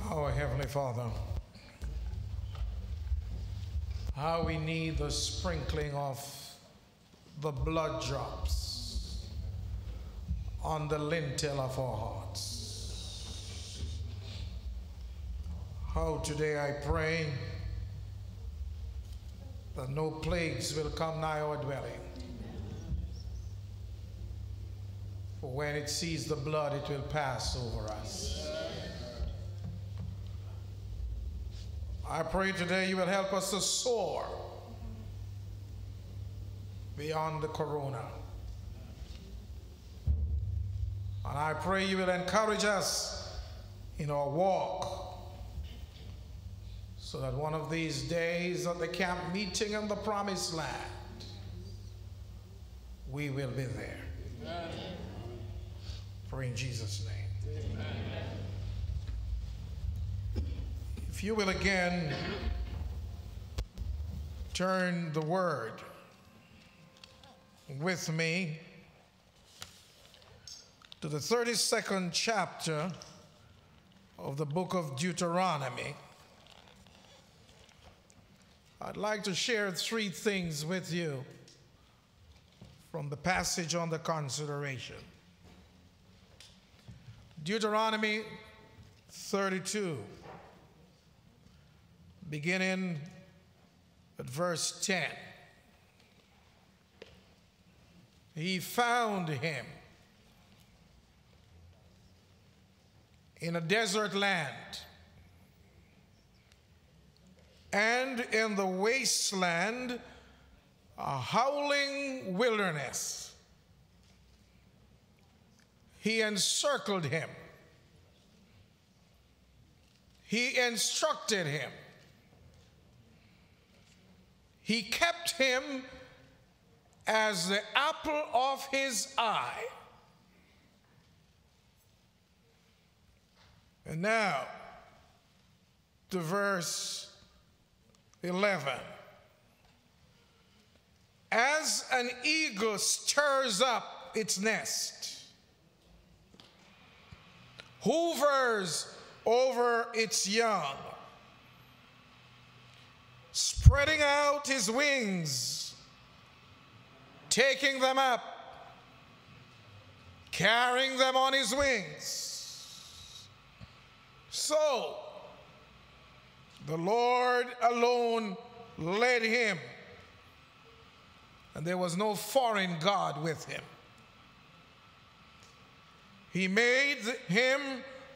Our Heavenly Father, how we need the sprinkling of the blood drops on the lintel of our hearts. How today I pray that no plagues will come nigh our dwelling. For when it sees the blood, it will pass over us. I pray today you will help us to soar beyond the corona. And I pray you will encourage us in our walk so that one of these days at the camp meeting in the promised land, we will be there. Amen. Pray in Jesus' name. Amen. If you will again turn the word with me to the 32nd chapter of the book of Deuteronomy. I'd like to share three things with you from the passage under consideration. Deuteronomy 32, beginning at verse 10. He found him in a desert land and in the wasteland, a howling wilderness. He encircled him. He instructed him. He kept him as the apple of his eye. And now, to verse 11. As an eagle stirs up its nest, hoovers over its young, spreading out his wings, taking them up, carrying them on his wings. So, the Lord alone led him, and there was no foreign God with him. He made him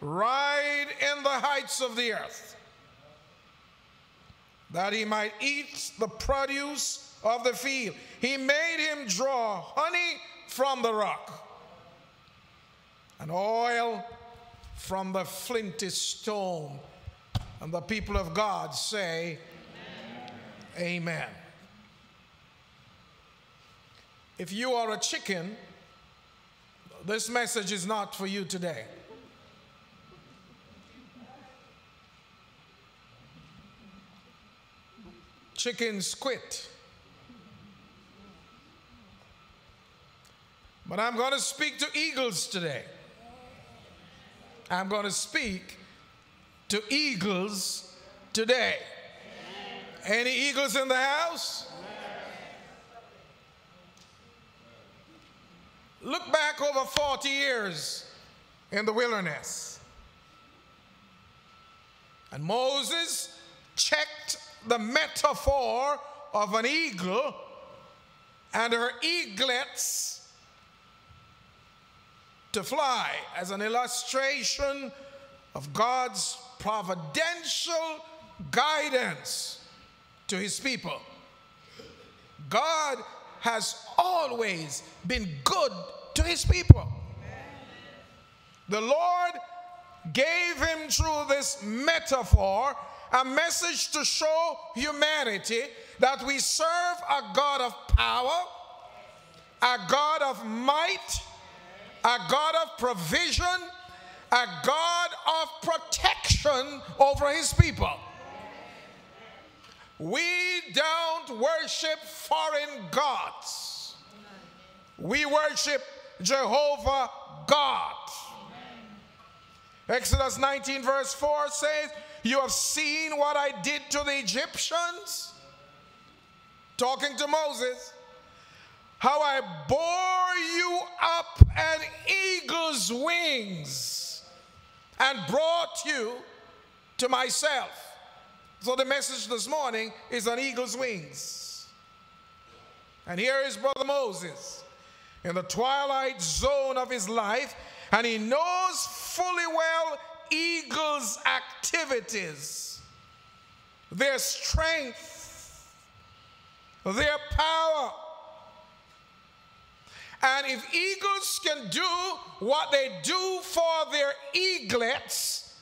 ride in the heights of the earth, that he might eat the produce of the field. He made him draw honey from the rock, and oil from the flinty stone and the people of God say, Amen. Amen. If you are a chicken, this message is not for you today. Chickens quit. But I'm going to speak to eagles today. I'm going to speak to eagles today. Any eagles in the house? Look back over 40 years in the wilderness. And Moses checked the metaphor of an eagle and her eaglets to fly as an illustration of God's providential guidance to his people. God has always been good to his people. The Lord gave him through this metaphor a message to show humanity that we serve a God of power, a God of might, a God of provision, a God of protection over his people. We don't worship foreign gods. We worship Jehovah God. Exodus 19, verse 4 says, You have seen what I did to the Egyptians. Talking to Moses. How I bore you up an eagle's wings and brought you to myself. So the message this morning is on eagle's wings. And here is Brother Moses in the twilight zone of his life, and he knows fully well eagles' activities, their strength, their power. And if eagles can do what they do for their eaglets,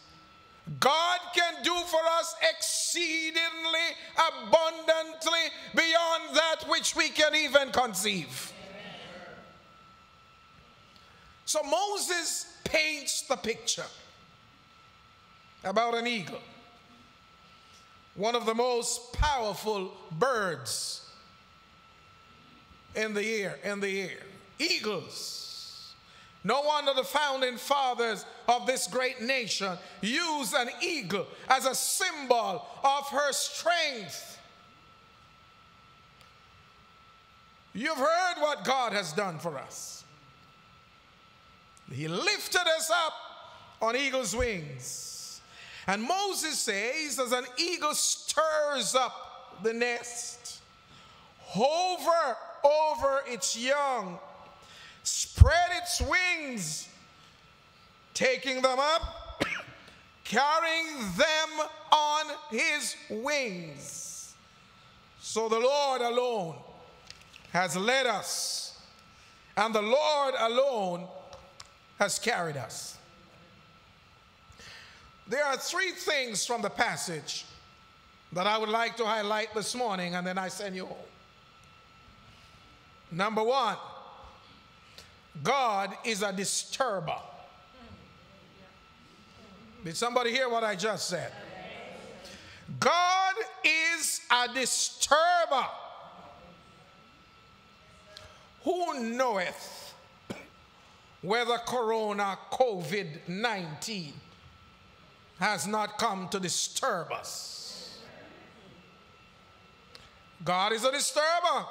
God can do for us exceedingly abundantly beyond that which we can even conceive. So Moses paints the picture about an eagle, one of the most powerful birds in the air, in the air. Eagles. No wonder the founding fathers of this great nation used an eagle as a symbol of her strength. You've heard what God has done for us. He lifted us up on eagle's wings. And Moses says, as an eagle stirs up the nest, hover over its young, spread its wings, taking them up, carrying them on his wings. So the Lord alone has led us, and the Lord alone has carried us. There are three things from the passage that I would like to highlight this morning, and then I send you home. Number one, God is a disturber. Did somebody hear what I just said? God is a disturber. Who knoweth whether corona COVID 19 has not come to disturb us. God is a disturber.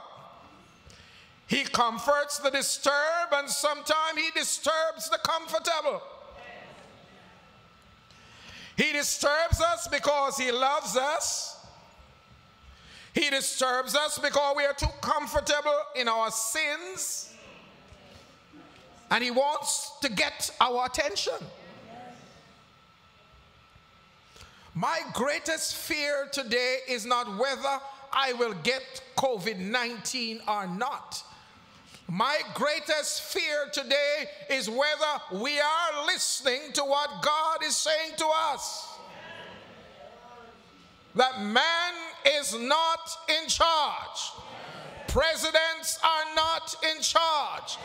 He comforts the disturbed, and sometimes He disturbs the comfortable. He disturbs us because He loves us. He disturbs us because we are too comfortable in our sins. And He wants to get our attention. My greatest fear today is not whether I will get COVID 19 or not. My greatest fear today is whether we are listening to what God is saying to us. That man is not in charge, presidents are not in charge.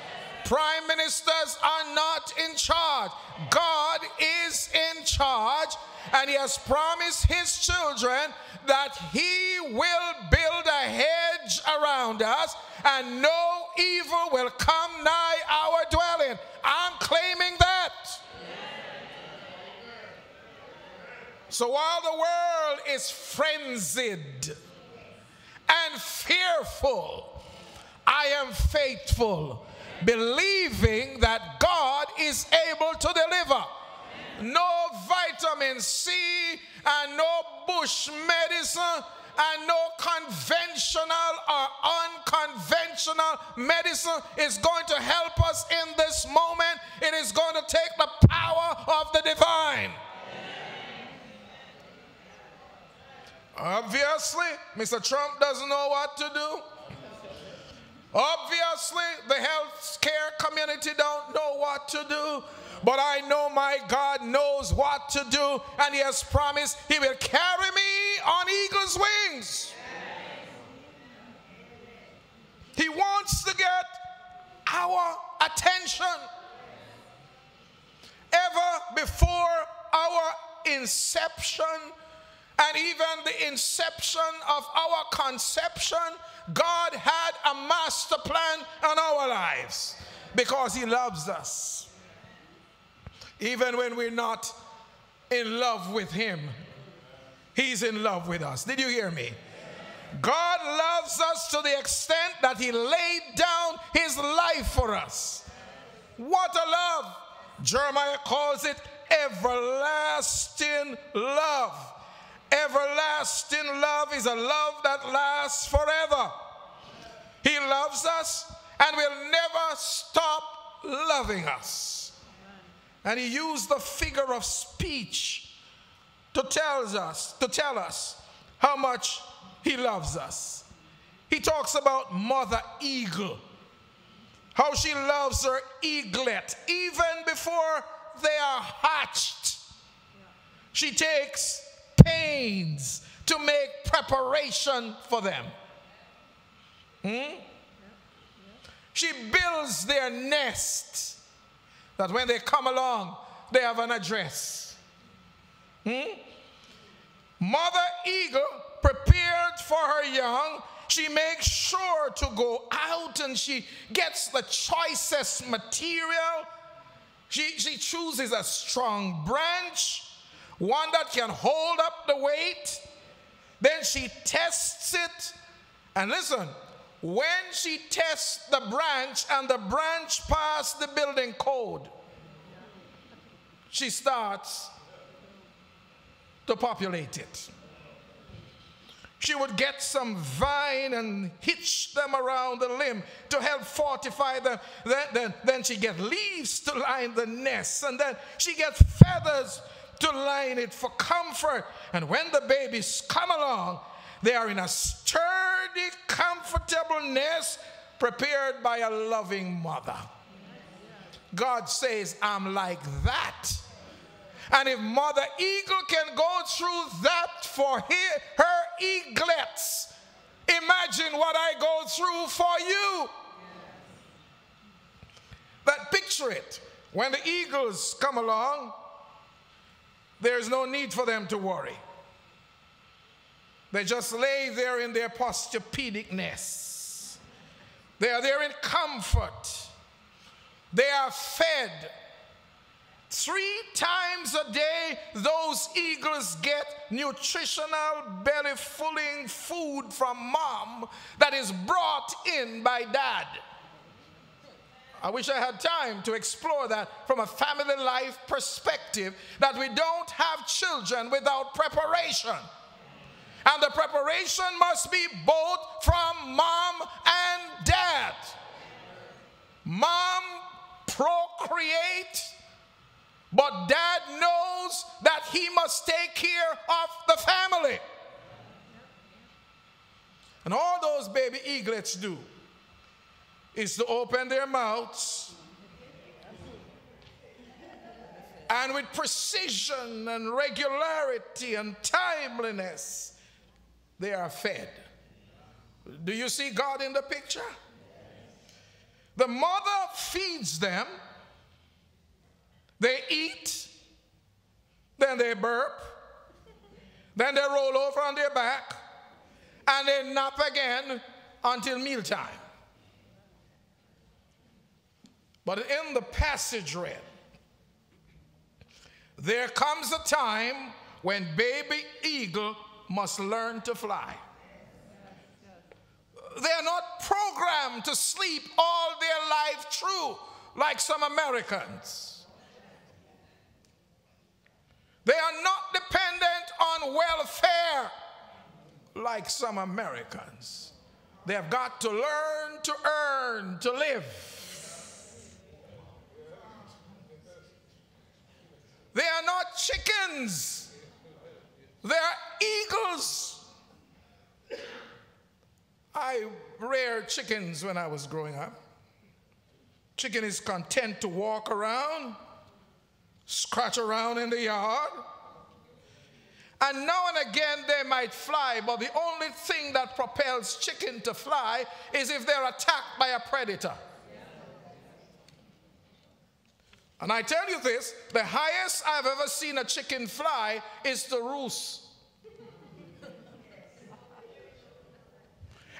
Prime ministers are not in charge. God is in charge, and He has promised His children that He will build a hedge around us, and no evil will come nigh our dwelling. I'm claiming that. So while the world is frenzied and fearful, I am faithful believing that God is able to deliver. No vitamin C and no bush medicine and no conventional or unconventional medicine is going to help us in this moment. It is going to take the power of the divine. Obviously, Mr. Trump doesn't know what to do. Obviously, the health care community don't know what to do. But I know my God knows what to do, and He has promised He will carry me on eagle's wings. He wants to get our attention. Ever before our inception, and even the inception of our conception, God had a master plan on our lives because He loves us. Even when we're not in love with Him, He's in love with us. Did you hear me? God loves us to the extent that He laid down His life for us. What a love! Jeremiah calls it everlasting love. Everlasting love is a love that lasts forever. He loves us and will never stop loving us. And he used the figure of speech to tell us, to tell us how much he loves us. He talks about mother eagle, how she loves her eaglet even before they are hatched. She takes pains to make preparation for them. Hmm? She builds their nest that when they come along, they have an address. Hmm? Mother eagle prepared for her young. She makes sure to go out and she gets the choicest material. She, she chooses a strong branch one that can hold up the weight. Then she tests it. And listen, when she tests the branch and the branch passed the building code, she starts to populate it. She would get some vine and hitch them around the limb to help fortify them. Then, then, then she get leaves to line the nest, and then she gets feathers to line it for comfort. And when the babies come along, they are in a sturdy, comfortable nest prepared by a loving mother. God says, I'm like that. And if Mother Eagle can go through that for her eaglets, imagine what I go through for you. But picture it. When the eagles come along, there's no need for them to worry. They just lay there in their posturepedic nests. They are there in comfort. They are fed. Three times a day, those eagles get nutritional, belly filling food from mom that is brought in by dad. I wish I had time to explore that from a family life perspective that we don't have children without preparation. And the preparation must be both from mom and dad. Mom procreate, but dad knows that he must take care of the family. And all those baby eaglets do is to open their mouths and with precision and regularity and timeliness, they are fed. Do you see God in the picture? The mother feeds them, they eat, then they burp, then they roll over on their back, and they nap again until mealtime. But in the passage read, there comes a time when baby eagle must learn to fly. They're not programmed to sleep all their life through like some Americans. They are not dependent on welfare like some Americans. They have got to learn to earn, to live. They are not chickens, they are eagles. I reared chickens when I was growing up. Chicken is content to walk around, scratch around in the yard. And now and again they might fly, but the only thing that propels chicken to fly is if they're attacked by a predator. And I tell you this the highest I've ever seen a chicken fly is the roost.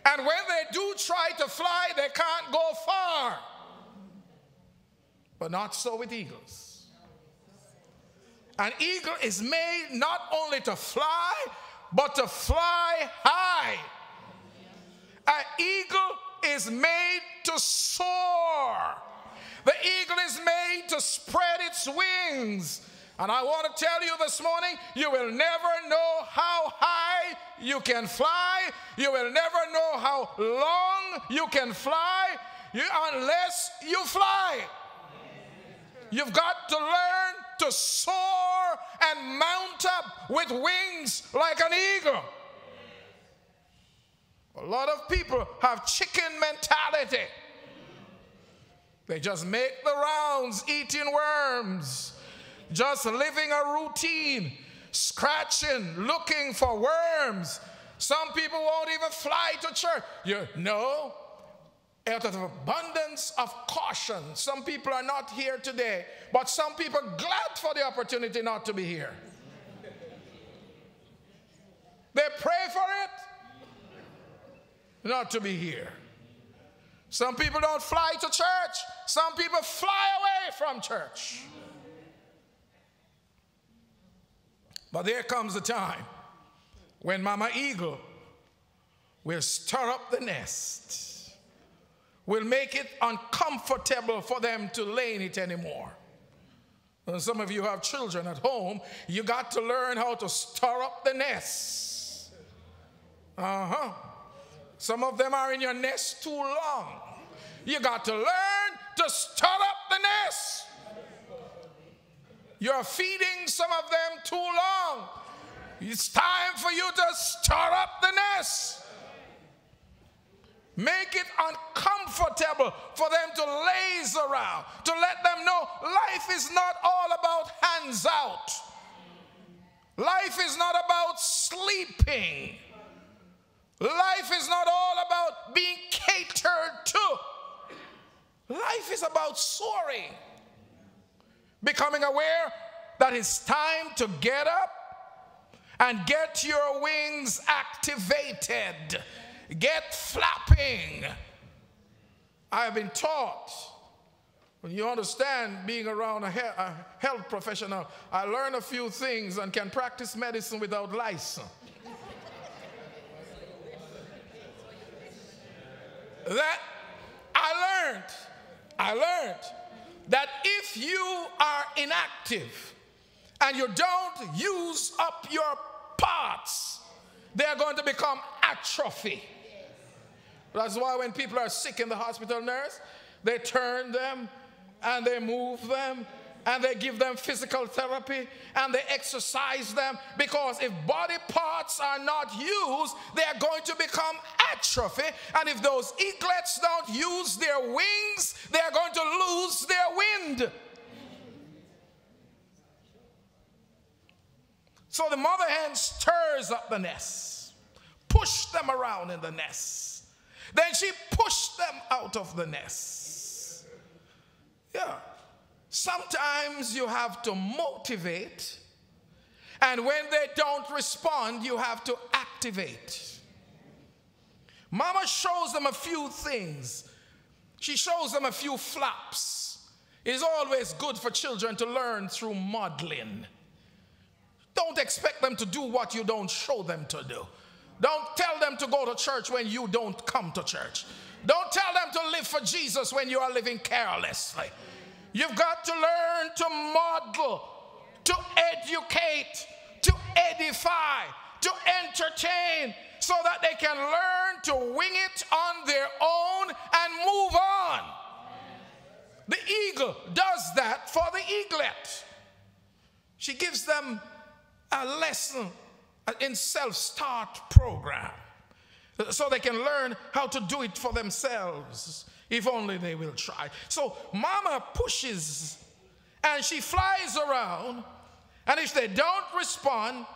and when they do try to fly, they can't go far. But not so with eagles. An eagle is made not only to fly, but to fly high. An eagle is made to soar. The eagle is made to spread its wings. And I want to tell you this morning, you will never know how high you can fly. You will never know how long you can fly you, unless you fly. You've got to learn to soar and mount up with wings like an eagle. A lot of people have chicken mentality. They just make the rounds eating worms, just living a routine, scratching, looking for worms. Some people won't even fly to church. You know, out of abundance of caution. Some people are not here today, but some people glad for the opportunity not to be here. They pray for it not to be here. Some people don't fly to church. Some people fly away from church. But there comes a time when Mama Eagle will stir up the nest will make it uncomfortable for them to lay in it anymore. And some of you have children at home, you got to learn how to stir up the nest. Uh huh. Some of them are in your nest too long. You got to learn to stir up the nest. You're feeding some of them too long. It's time for you to stir up the nest. Make it uncomfortable for them to laze around, to let them know life is not all about hands out. Life is not about sleeping. Life is not all about being catered to. Life is about soaring, becoming aware that it's time to get up and get your wings activated Get flapping. I have been taught. When you understand being around a, he a health professional, I learn a few things and can practice medicine without license. That I learned, I learned that if you are inactive and you don't use up your parts, they are going to become atrophy. That's why when people are sick in the hospital, nurse, they turn them and they move them and they give them physical therapy and they exercise them because if body parts are not used, they are going to become atrophy. And if those eaglets don't use their wings, they are going to lose their wind. So the mother hen stirs up the nest, push them around in the nest then she pushed them out of the nest. Yeah. Sometimes you have to motivate, and when they don't respond, you have to activate. Mama shows them a few things. She shows them a few flaps. It is always good for children to learn through modeling. Don't expect them to do what you don't show them to do. Don't tell them to go to church when you don't come to church. Don't tell them to live for Jesus when you are living carelessly. You've got to learn to model, to educate, to edify, to entertain, so that they can learn to wing it on their own and move on. The eagle does that for the eaglet. She gives them a lesson uh, in self-start program so they can learn how to do it for themselves if only they will try. So mama pushes and she flies around and if they don't respond,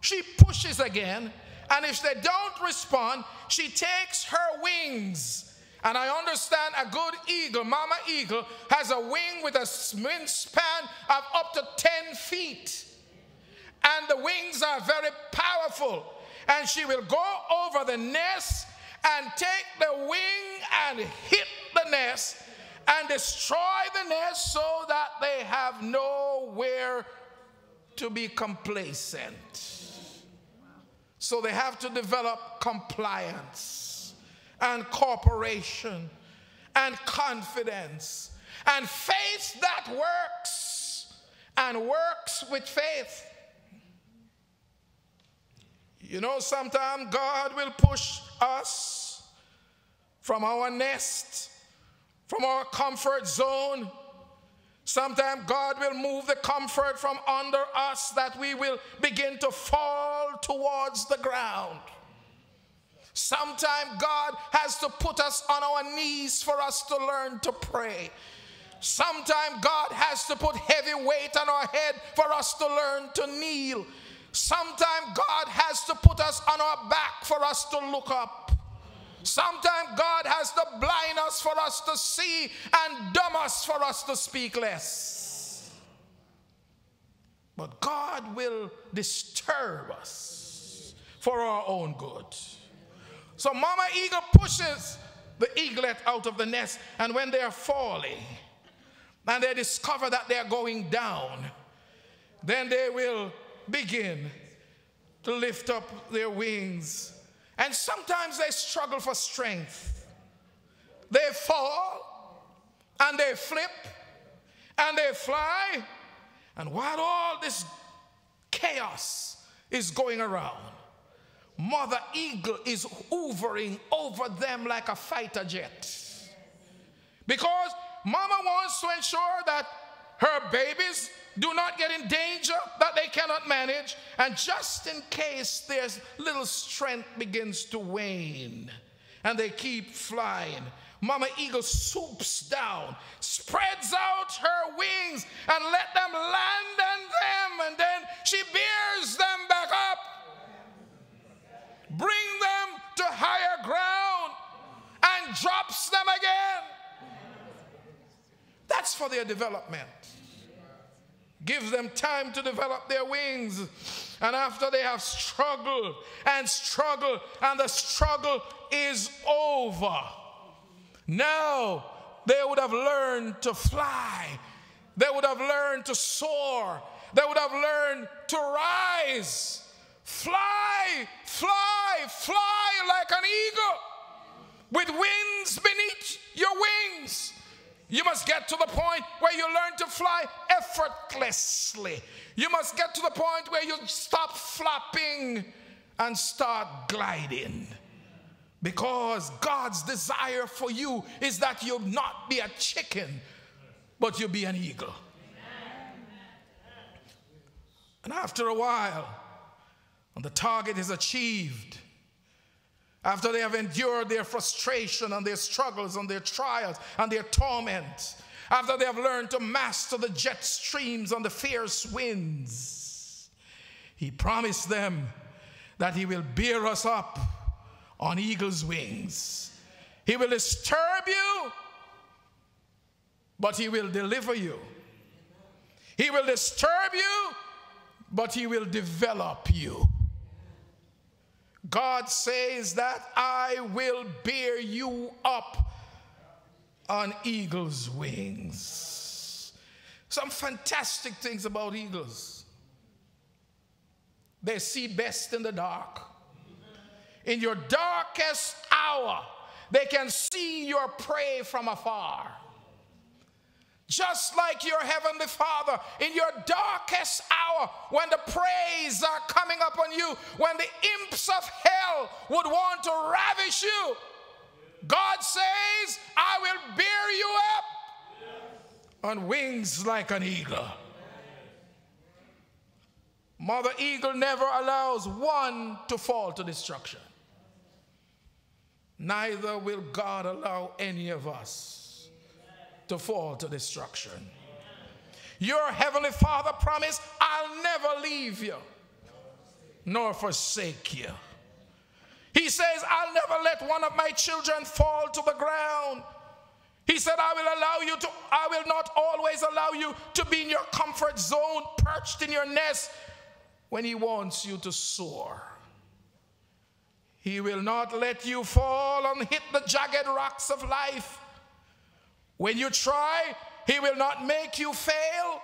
she pushes again and if they don't respond, she takes her wings and I understand a good eagle, mama eagle, has a wing with a wingspan of up to 10 feet and the wings are very powerful. And she will go over the nest and take the wing and hit the nest and destroy the nest so that they have nowhere to be complacent. So they have to develop compliance and cooperation and confidence and faith that works and works with faith. You know, sometimes God will push us from our nest, from our comfort zone. Sometimes God will move the comfort from under us that we will begin to fall towards the ground. Sometimes God has to put us on our knees for us to learn to pray. Sometimes God has to put heavy weight on our head for us to learn to kneel. Sometimes God has to put us on our back for us to look up. Sometimes God has to blind us for us to see and dumb us for us to speak less. But God will disturb us for our own good. So Mama Eagle pushes the eaglet out of the nest, and when they are falling and they discover that they are going down, then they will begin to lift up their wings. And sometimes they struggle for strength. They fall and they flip and they fly. And while all this chaos is going around, Mother Eagle is hovering over them like a fighter jet. Because Mama wants to ensure that her babies do not get in danger that they cannot manage. And just in case their little strength begins to wane and they keep flying, Mama Eagle swoops down, spreads out her wings, and let them land on them, and then she bears them back up, bring them to higher ground, and drops them again. That's for their development. Give them time to develop their wings. And after they have struggled and struggled, and the struggle is over, now they would have learned to fly. They would have learned to soar. They would have learned to rise. Fly, fly, fly like an eagle with wings beneath your wings. You must get to the point where you learn to fly effortlessly. You must get to the point where you stop flapping and start gliding. Because God's desire for you is that you not be a chicken, but you be an eagle. And after a while, when the target is achieved, after they have endured their frustration and their struggles and their trials and their torment, after they have learned to master the jet streams and the fierce winds, he promised them that he will bear us up on eagle's wings. He will disturb you, but he will deliver you. He will disturb you, but he will develop you. God says that I will bear you up on eagle's wings. Some fantastic things about eagles. They see best in the dark. In your darkest hour, they can see your prey from afar. Just like your heavenly Father, in your darkest hour, when the praise are coming upon you, when the imps of hell would want to ravish you, God says, I will bear you up on wings like an eagle. Mother Eagle never allows one to fall to destruction. Neither will God allow any of us to fall to destruction. Your heavenly Father promised, I'll never leave you nor forsake you. He says, I'll never let one of my children fall to the ground. He said, I will allow you to, I will not always allow you to be in your comfort zone, perched in your nest, when He wants you to soar. He will not let you fall and hit the jagged rocks of life. When you try, He will not make you fail.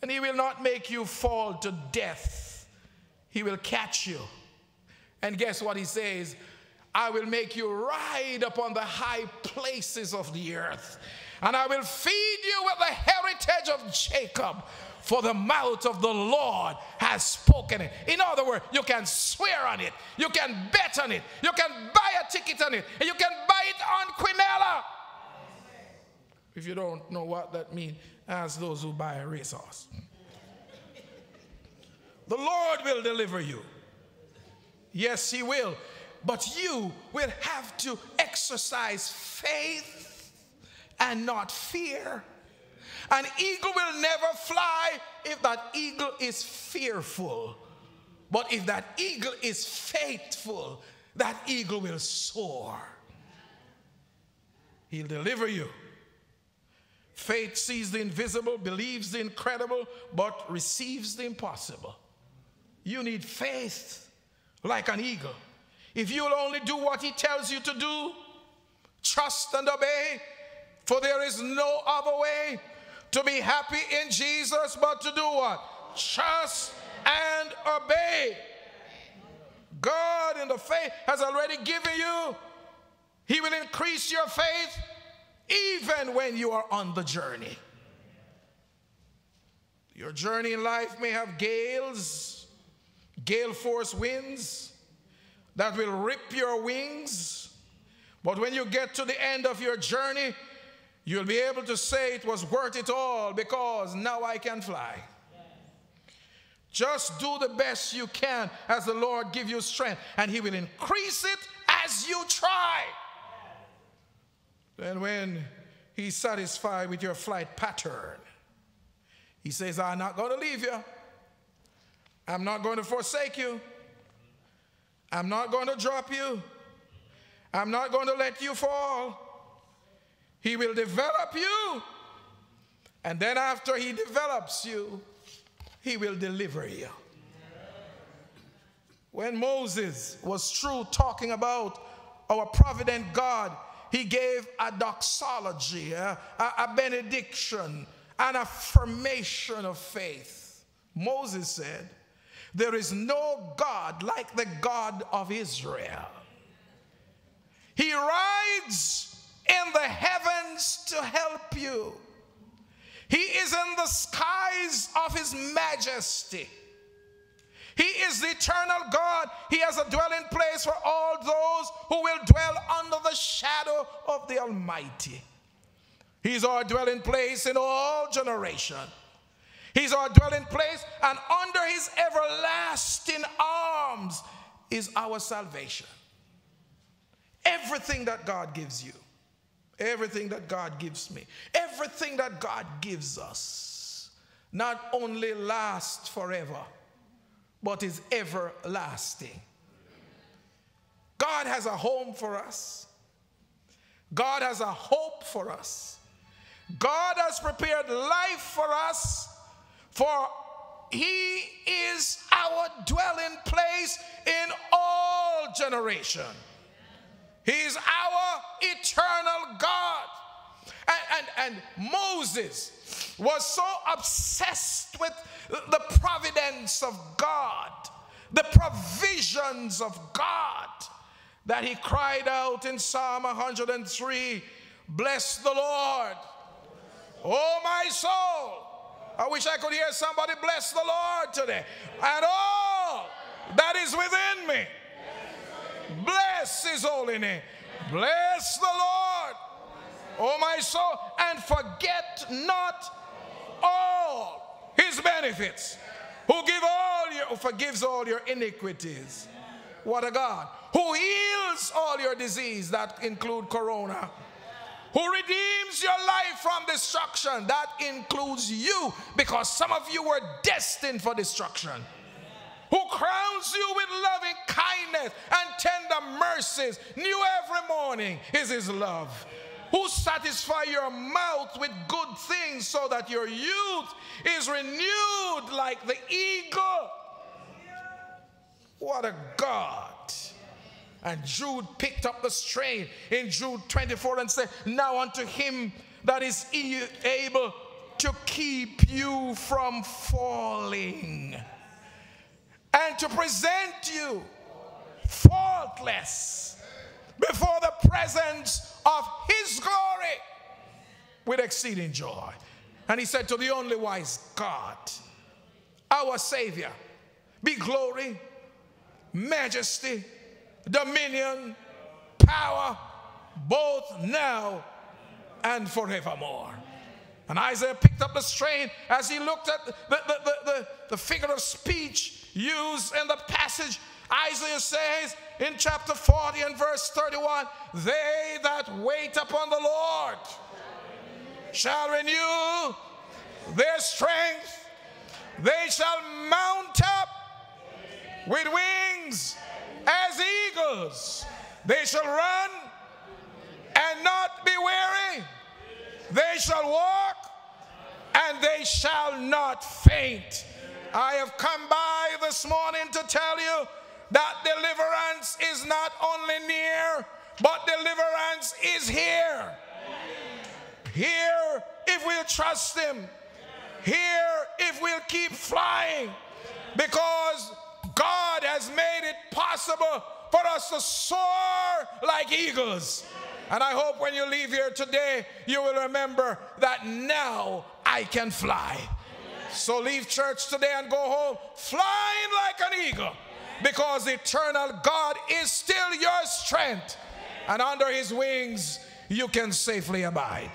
And he will not make you fall to death. He will catch you. And guess what he says? I will make you ride upon the high places of the earth. And I will feed you with the heritage of Jacob for the mouth of the Lord has spoken it. In other words, you can swear on it, you can bet on it, you can buy a ticket on it, and you can buy it on Quinella. If you don't know what that means, ask those who buy a racehorse. the Lord will deliver you. Yes, He will. But you will have to exercise faith and not fear. An eagle will never fly if that eagle is fearful. But if that eagle is faithful, that eagle will soar. He'll deliver you. Faith sees the invisible, believes the incredible, but receives the impossible. You need faith like an eagle. If you'll only do what he tells you to do, trust and obey, for there is no other way to be happy in Jesus, but to do what? Trust and obey. God in the faith has already given you. He will increase your faith even when you are on the journey. Your journey in life may have gales, gale force winds that will rip your wings. But when you get to the end of your journey, you'll be able to say it was worth it all because now I can fly. Just do the best you can as the Lord give you strength, and He will increase it as you try. And when He's satisfied with your flight pattern, He says, I'm not going to leave you. I'm not going to forsake you. I'm not going to drop you. I'm not going to let you fall. He will develop you. And then after he develops you, he will deliver you. When Moses was through talking about our provident God, he gave a doxology, a, a, benediction, an affirmation of faith. Moses said, There is no God like the God of Israel. He rides in the heavens to help you. He is in the skies of his majesty. He is the eternal God. He has a dwelling place for all those who will dwell under the shadow of the Almighty. He's our dwelling place in all generation. He's our dwelling place, and under his everlasting arms is our salvation. Everything that God gives you Everything that God gives me, everything that God gives us, not only lasts forever, but is everlasting. God has a home for us. God has a hope for us. God has prepared life for us, for He is our dwelling place in all generation. He's our eternal God. And, and, and Moses was so obsessed with the of God, the provisions of God, that he cried out in Psalm 103 Bless the Lord, oh my soul. I wish I could hear somebody bless the Lord today. And all that is within me Bless his holy name. Bless the Lord, oh my soul, and forget not all his benefits. Who give all your, who forgives all your iniquities. What a God. Who heals all your disease, that include corona. Who redeems your life from destruction, that includes you, because some of you were destined for destruction who crowns you with loving kindness and tender mercies, new every morning is his love. Who satisfy your mouth with good things so that your youth is renewed like the eagle. What a God. And Jude picked up the strain in Jude 24 and said, Now unto him that is able to keep you from falling and to present you faultless before the presence of his glory with exceeding joy. And he said to the only wise God, our Savior, be glory, majesty, dominion, power, both now and forevermore. And Isaiah picked up the strain as he looked at the, the, the, the, the figure of speech used in the passage. Isaiah says in chapter 40 and verse 31 They that wait upon the Lord shall renew their strength, they shall mount up with wings as eagles. They shall run and not be weary. They shall walk and they shall not faint. I have come by this morning to tell you that deliverance is not only near, but deliverance is here. Here, if we'll trust Him. Here, if we'll keep flying. Because God has made it possible for us to soar like eagles. And I hope when you leave here today, you will remember that now I can fly. So leave church today and go home flying like an eagle because eternal God is still your strength. And under his wings, you can safely abide.